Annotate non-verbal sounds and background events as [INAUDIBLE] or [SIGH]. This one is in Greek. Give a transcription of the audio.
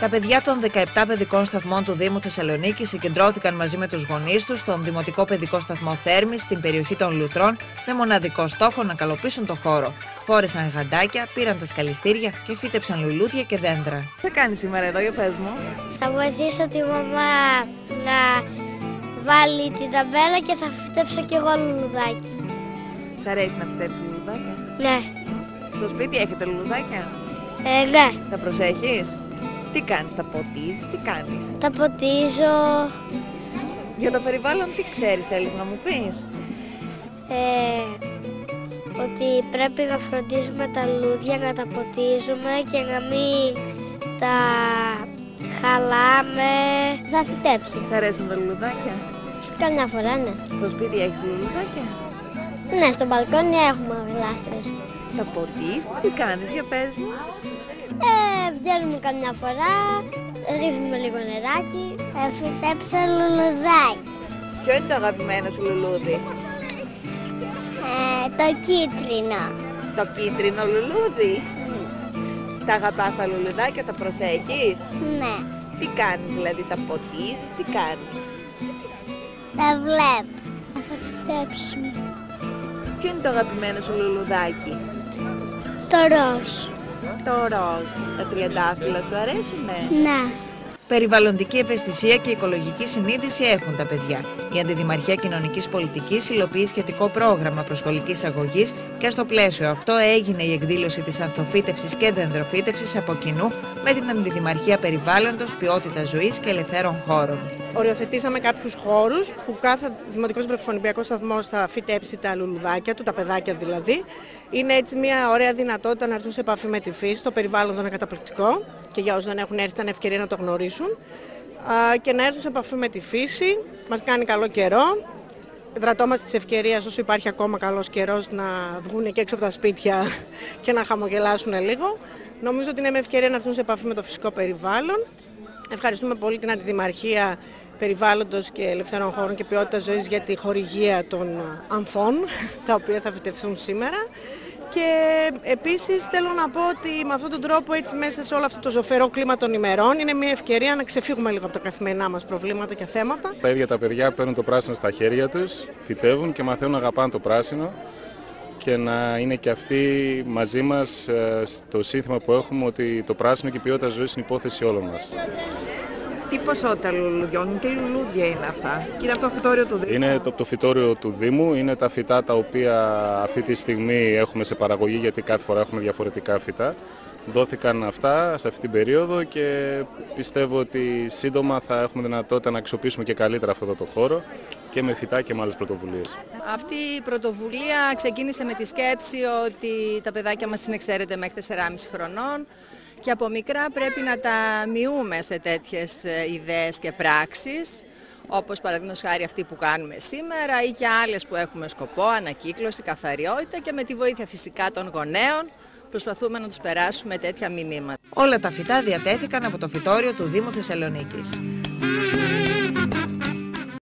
Τα παιδιά των 17 παιδικών σταθμών του Δήμου Θεσσαλονίκη συγκεντρώθηκαν μαζί με τους γονείς τους στον Δημοτικό Παιδικό Σταθμό Θέρμης στην περιοχή των Λουτρών με μοναδικό στόχο να καλοποιήσουν το χώρο. Φόρεσαν γαντάκια, πήραν τα σκαλιστήρια και φύτεψαν λουλούδια και δέντρα. Τι θα κάνεις σήμερα εδώ, για πες μου; Θα βοηθήσω τη μαμά να βάλει την ταμπέλα και θα φυτέψω κι εγώ λουλουδάκι. Σ' αρέσει να φυτέψεις λουλουδάκια; Ναι. Στο σπίτι έχετε λουλουδάκια; Ε, ναι. Τα προσέχεις; Τι κάνεις, τα ποτίζεις, τι κάνεις; Τα ποτίζω. Για το περιβάλλον τι ξέρεις, θέλεις να μου πεις; Ε, ότι πρέπει να φροντίζουμε τα λούδια, να τα ποτίζουμε και να μην τα χαλάμε. Θα φυτέψει. Σ' αρέσουν τα λουλουδάκια; Καμιά φορά, ναι. Στο σπίτι έχεις λουλουδάκια; Ναι, στο μπαλκόνι έχουμε λάστρες. Τα ποτίζεις, τι κάνεις, για πες μου. Ε, βγαίνουμε καμιά φορά, ρίχνουμε λίγο νεράκι. Θα φυτέψω λουλουδάκι. Ποιο είναι το αγαπημένο σου λουλούδι; Ε, το κίτρινο. Το κίτρινο λουλούδι; Τα αγαπάς τα λουλουδάκια, τα προσέχεις; Ναι, Τι κάνεις δηλαδή, τα ποτίζεις, τι κάνεις; τα βλέπω. Θα φυτέψουμε. Ποιο είναι το αγαπημένο σου λουλουδάκι; Το ροζ. Το ροζ. Τα τριαντάφυλλα σου αρέσουνε; Ναι. Περιβαλλοντική ευαισθησία και οικολογική συνείδηση έχουν τα παιδιά. Η Αντιδημαρχία Κοινωνικής Πολιτικής υλοποιεί σχετικό πρόγραμμα προσχολικής αγωγής και στο πλαίσιο αυτό έγινε η εκδήλωση της ανθοφύτευσης και δενδροφύτευση από κοινού με την Αντιδημαρχία Περιβάλλοντος, Ποιότητα Ζωής και Ελευθέρων Χώρων. Οριοθετήσαμε κάποιους χώρους που κάθε δημοτικός βρεφονιπιακό σταθμός θα φυτέψει τα λουλουδάκια του, τα παιδάκια δηλαδή. Είναι έτσι μια ωραία δυνατότητα να έρθουν σε επαφή με τη φύση. Το περιβάλλον είναι καταπληκτικό και για όσους δεν έχουν έρθει ήταν ευκαιρία να το γνωρίσουν. Α, και να έρθουν σε επαφή με τη φύση. Μας κάνει καλό καιρό. Δρατόμαστε τη ευκαιρία όσο υπάρχει ακόμα καλός καιρός να βγουν και έξω από τα σπίτια [LAUGHS] και να χαμογελάσουν λίγο. Νομίζω ότι είναι με ευκαιρία να έρθουν σε επαφή με το φυσικό περιβάλλον. Ευχαριστούμε πολύ την Αντιδημαρχία Περιβάλλοντος και Ελευθερών Χώρων και Ποιότητας Ζωής για τη χορηγία των ανθών, [LAUGHS] τα οποία θα φυτευθούν σήμερα. Και επίσης θέλω να πω ότι με αυτόν τον τρόπο έτσι μέσα σε όλο αυτό το ζωφερό κλίμα των ημερών είναι μια ευκαιρία να ξεφύγουμε λίγο από τα καθημερινά μας προβλήματα και θέματα. Τα ίδια τα παιδιά παίρνουν το πράσινο στα χέρια τους, φυτεύουν και μαθαίνουν να αγαπάνε το πράσινο και να είναι και αυτοί μαζί μας ε, στο σύνθημα που έχουμε ότι το πράσινο και η ποιότητα ζωής είναι υπόθεση όλων μας. Τι ποσότητα λουλουδιών, τι λουλούδια είναι αυτά; Και είναι από το φυτόριο του Δήμου. Είναι το, το φυτόριο του Δήμου, είναι τα φυτά τα οποία αυτή τη στιγμή έχουμε σε παραγωγή γιατί κάθε φορά έχουμε διαφορετικά φυτά. Δόθηκαν αυτά σε αυτή την περίοδο και πιστεύω ότι σύντομα θα έχουμε δυνατότητα να αξιοποιήσουμε και καλύτερα αυτό το χώρο και με φυτά και με άλλες πρωτοβουλίες. Αυτή η πρωτοβουλία ξεκίνησε με τη σκέψη ότι τα παιδάκια μας είναι, ξέρετε, μέχρι 4,5 χρονών και από μικρά πρέπει να τα μειούμε σε τέτοιες ε, ιδέες και πράξεις όπως παραδείγματος χάρη αυτή που κάνουμε σήμερα ή και άλλες που έχουμε σκοπό, ανακύκλωση, καθαριότητα και με τη βοήθεια φυσικά των γονέων προσπαθούμε να τους περάσουμε τέτοια μηνύματα. Όλα τα φυτά διατέθηκαν από το φυτόριο του Δήμου Θεσσαλονίκης.